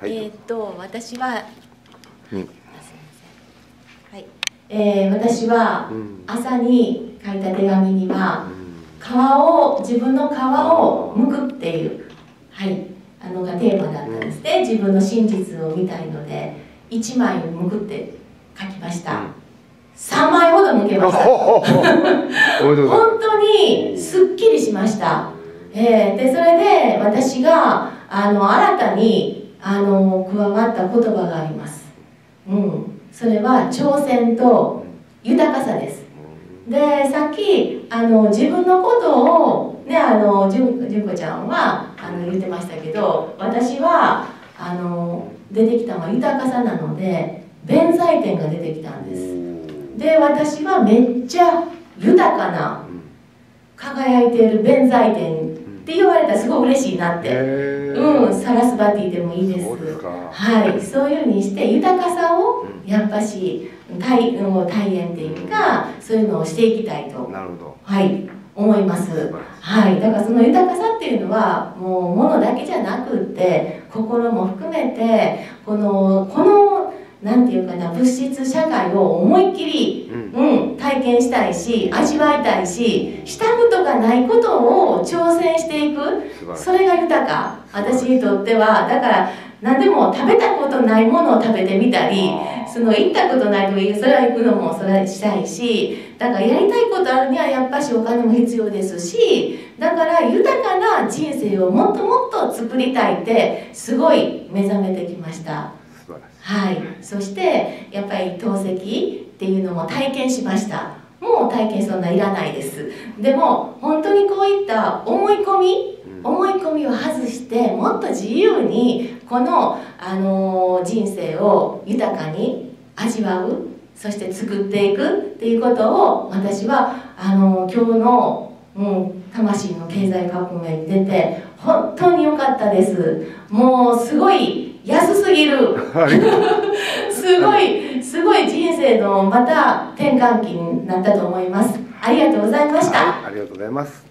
はい。えーっと私はうん。はい、えー私はうん。朝に書いた手紙にはうん。皮を自分の皮を剥くっていうはい。あのがテーマだったんですね、自分の真実を見たいので1枚剥くって書きました、3枚ほど剥けました。本当にすっきりしました、えーでそれで私があの新たにあの加わった言葉があります、うん、それは挑戦と豊かさです。でさっきあの自分のことをねあの純純子ちゃんはあの言ってましたけど私はあの出てきたのは豊かさなので弁財天が出てきたんです。で私はめっちゃ豊かな輝いている弁財天って言われたらすごい嬉しいなって。うんサラスバティでもいいです。はい。そういうふうにして豊かさをやっぱし体うん体験っていうかそういうのをしていきたいとはい。思います。はい。だからその豊かさっていうのはもう物だけじゃなくって心も含めてこのこのなんていうかな物質社会を思いっきりうん。うん、体験したいし味わいたいししたことがないことを挑戦していく。それが豊か。私にとっては。だから何でも食べたことないものを食べてみたりその行ったことないとこそれは行くのもそれはしたいしだからやりたいことあるにはやっぱしお金も必要ですしだから豊かな人生をもっともっと作りたいってすごい目覚めてきました。はい、そしてやっぱり透析っていうのも体験しました。もう体験そんないらないです。でも本当にこういった思い込みうん。思い込みを外してもっと自由にこの、あのー人生を豊かに味わうそして作っていくっていうことを私はあのー今日の、うん、魂の経済革命に出て本当に良かったです。もうすごい安すぎる。すごいすごい人生のまた転換期になったと思います。ありがとうございました、はいありがとうございます